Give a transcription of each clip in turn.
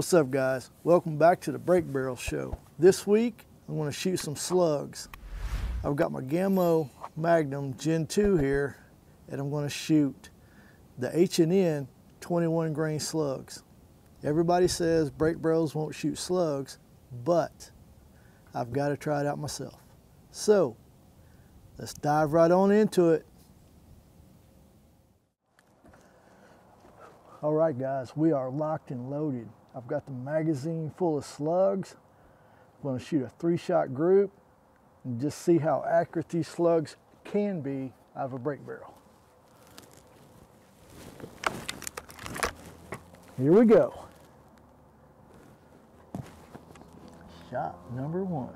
What's up guys? Welcome back to the Break Barrel Show. This week I'm going to shoot some slugs. I've got my Gamo Magnum Gen 2 here and I'm going to shoot the H&N 21 grain slugs. Everybody says break barrels won't shoot slugs, but I've got to try it out myself. So let's dive right on into it. All right guys, we are locked and loaded. I've got the magazine full of slugs. I'm to shoot a three shot group and just see how accurate these slugs can be out of a break barrel. Here we go. Shot number one.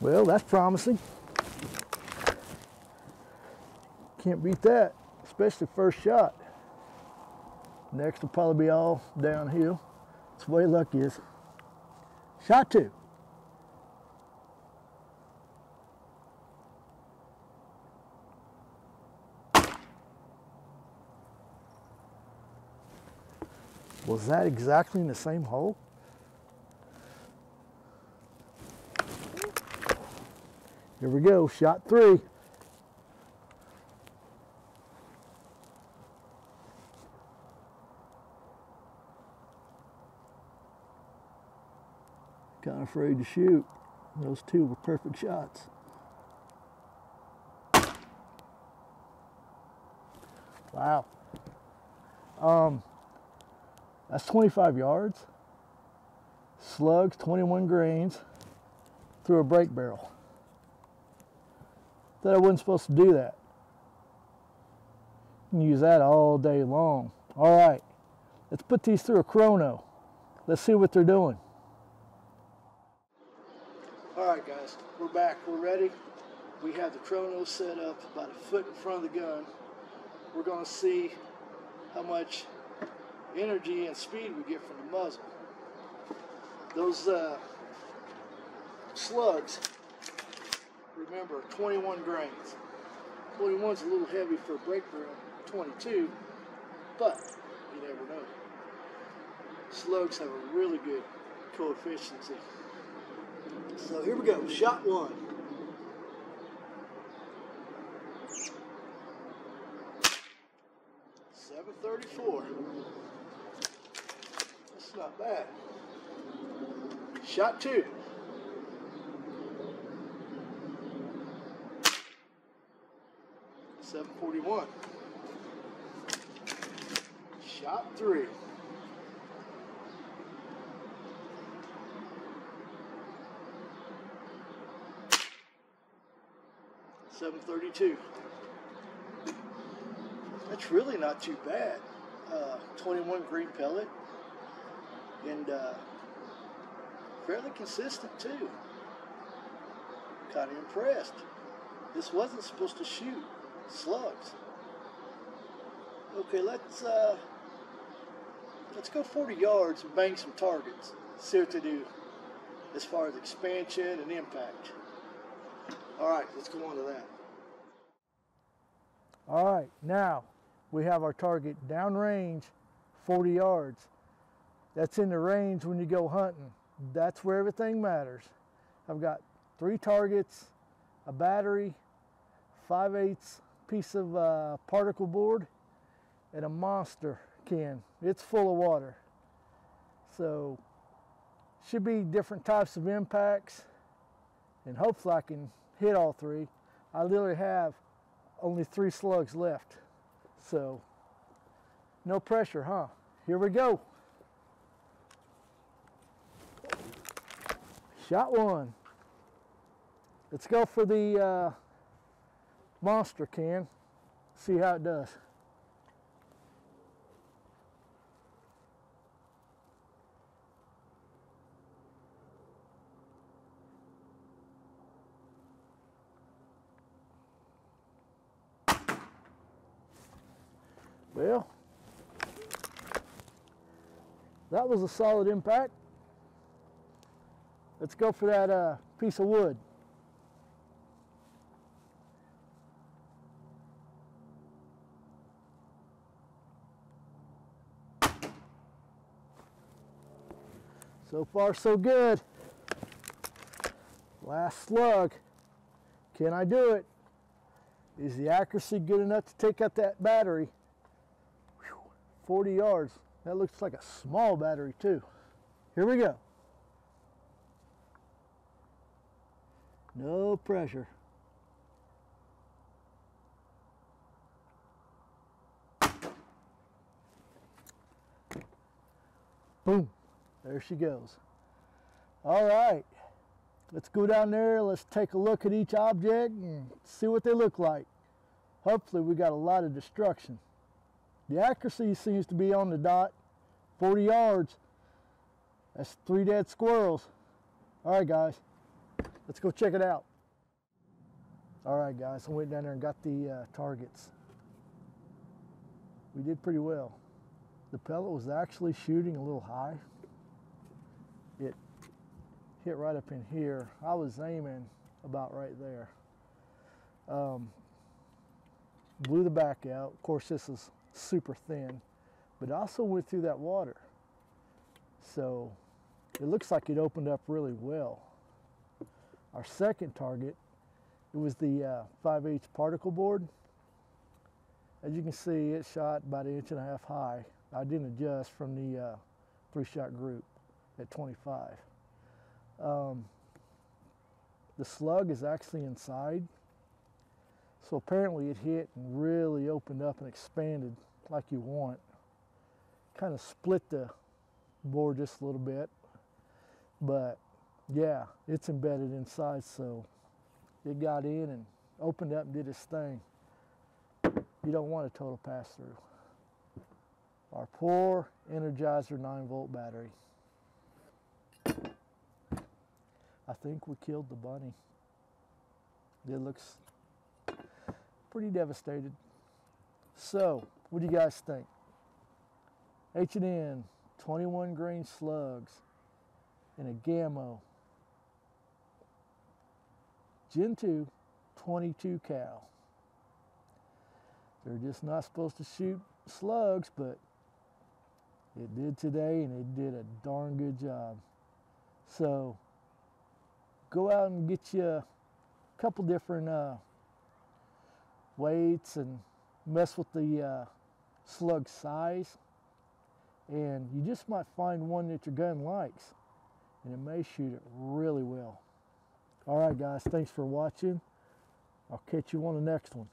Well, that's promising. Can't beat that, especially first shot. Next will probably be all downhill. That's the way luck is. Shot two. Was that exactly in the same hole? Here we go, shot three. Kind of afraid to shoot. Those two were perfect shots. Wow. Um, that's 25 yards. Slugs, 21 grains through a break barrel that I wasn't supposed to do that. You can use that all day long. All right, let's put these through a chrono. Let's see what they're doing. All right, guys, we're back. We're ready. We have the chrono set up about a foot in front of the gun. We're going to see how much energy and speed we get from the muzzle. Those uh, slugs remember 21 grains. 21 is a little heavy for a break barrel, 22, but you never know. Slugs have a really good coefficient. So here we go, shot one. Seven thirty-four. That's not bad. Shot two. 741. Shot three. Seven thirty-two. That's really not too bad. Uh, 21 green pellet and uh, fairly consistent too. Kind of impressed. This wasn't supposed to shoot slugs. Okay, let's uh, let's go 40 yards and bang some targets. See what they do as far as expansion and impact. All right, let's go on to that. All right, now we have our target downrange 40 yards. That's in the range when you go hunting. That's where everything matters. I've got three targets, a battery, 5 eighths piece of uh, particle board and a monster can. It's full of water. So should be different types of impacts and hopefully I can hit all three. I literally have only three slugs left. So no pressure, huh? Here we go. Shot one. Let's go for the uh, monster can. See how it does. Well, that was a solid impact. Let's go for that uh, piece of wood. So far so good. Last slug. Can I do it? Is the accuracy good enough to take out that battery? Whew, 40 yards. That looks like a small battery too. Here we go. No pressure. Boom. There she goes. All right. Let's go down there. Let's take a look at each object and see what they look like. Hopefully we got a lot of destruction. The accuracy seems to be on the dot. 40 yards. That's three dead squirrels. All right, guys. Let's go check it out. All right, guys. I went down there and got the uh, targets. We did pretty well. The pellet was actually shooting a little high. It hit right up in here. I was aiming about right there. Um, blew the back out. Of course, this is super thin, but also went through that water. So it looks like it opened up really well. Our second target, it was the uh, 5H particle board. As you can see, it shot about an inch and a half high. I didn't adjust from the uh, three-shot group at 25. Um, the slug is actually inside. So apparently it hit and really opened up and expanded like you want. Kind of split the board just a little bit. But yeah, it's embedded inside so it got in and opened up and did its thing. You don't want a total pass through. Our poor Energizer 9 volt battery. I think we killed the bunny. It looks pretty devastated. So, what do you guys think? H&N 21 grain slugs and a Gamo. Gen 2 22 cal. They're just not supposed to shoot slugs, but it did today and it did a darn good job. So go out and get you a couple different uh, weights and mess with the uh, slug size and you just might find one that your gun likes and it may shoot it really well. All right guys, thanks for watching. I'll catch you on the next one.